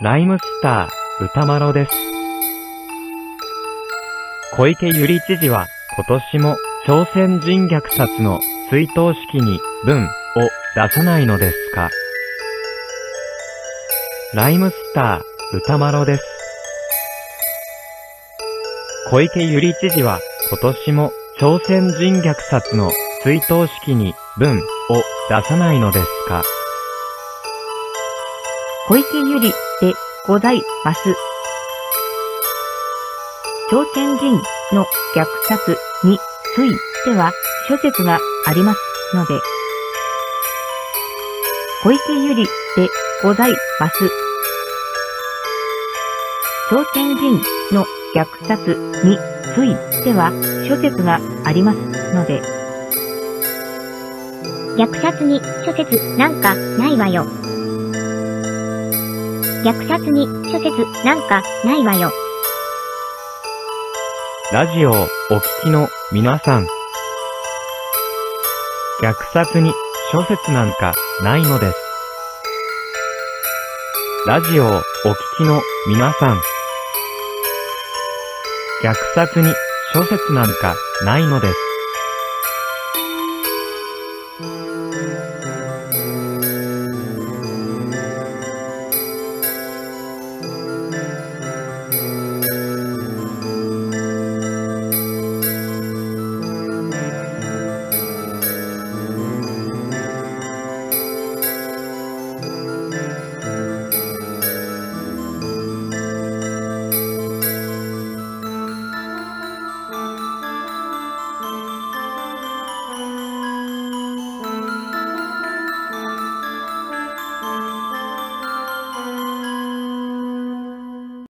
ライムスター歌丸です。小池百合知事は今年も朝鮮人虐殺の追悼式に文を出さないのですか？ライムスター歌丸です。小池百合知事は今年も朝鮮人虐殺の追悼式に文を出さないのですか？小池百合でございます。朝鮮人の虐殺については諸説がありますので、小池百合でございます。朝鮮人の虐殺については諸説がありますので、虐殺に諸説なんかないわよ。虐殺に諸説なんかないわよ。ラジオをお聞きの皆さん。虐殺に諸説なんかないのです。ラジオをお聞きの皆さん。虐殺に諸説なんかないのです。